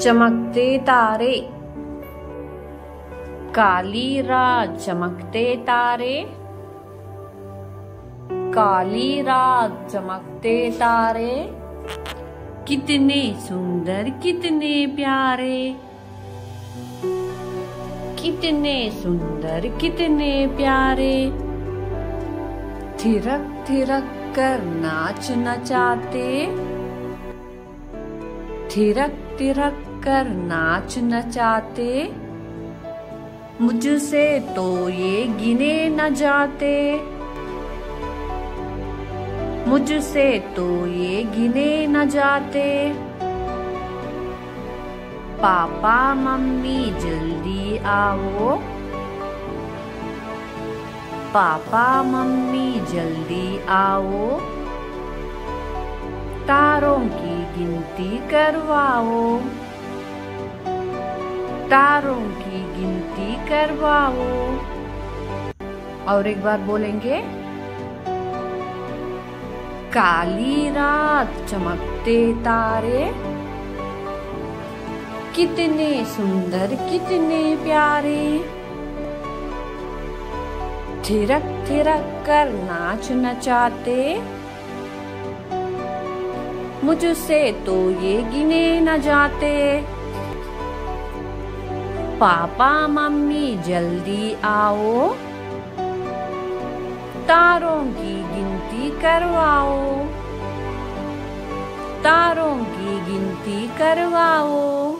चमकते तारे। काली रात चमकते तारे। काली रात चमकते तारे। कितने सुंदर, कितने प्यारे। कितने सुंदर, कितने प्यारे। थिरक थिरक कर नाच नचाते। थिरक थिरक कर नाच नचाते मुझसे तो ये गिने न जाते। मुझसे तो ये गिने न जाते। पापा, मम्मी, जल्दी आओ। पापा, मम्मी, जल्दी आओ। तारों की गिनती करवाओ। तारों की गिनती करवाओ। और एक बार बोलेंगे, काली रात चमकते तारे, कितने सुंदर, कितने प्यारे। थिरक थिरक कर नाच नचाते, मुझसे तो ये गिने न जाते। पापा मम्मी जल्दी आओ। तारों की गिनती करवाओ। तारों की गिनती करवाओ।